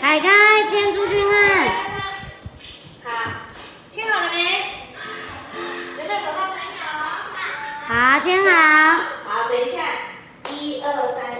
摆开，牵出去看。好，牵好了没？人在？好，牵好。好，等一下，一二三。